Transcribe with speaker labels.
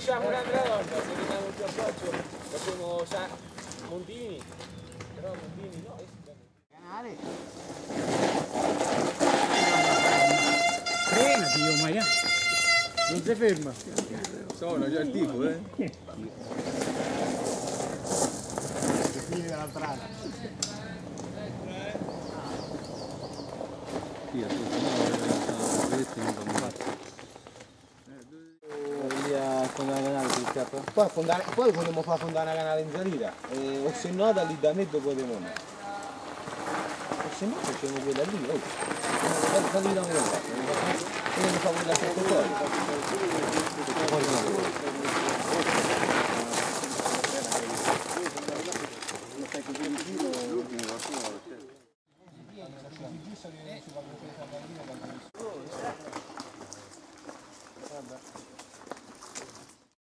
Speaker 1: lasciamo un'altra volta, se veniamo più a Boccio facciamo sa, Montini, però Montini no.
Speaker 2: Canale.
Speaker 3: Frenati, io, Maia. Non si ferma.
Speaker 1: Sono già il tipo, eh.
Speaker 2: Fine della strada.
Speaker 4: Sì, assolutamente non fanno fatto.
Speaker 1: Poi, fondare, poi potremmo fare fondare una canale in salita, e, o se no da lì da me dopo di Mona. O se no facciamo quella lì, oh. Da, lì da me Potremmo fare quella sotto fuori. Poi no.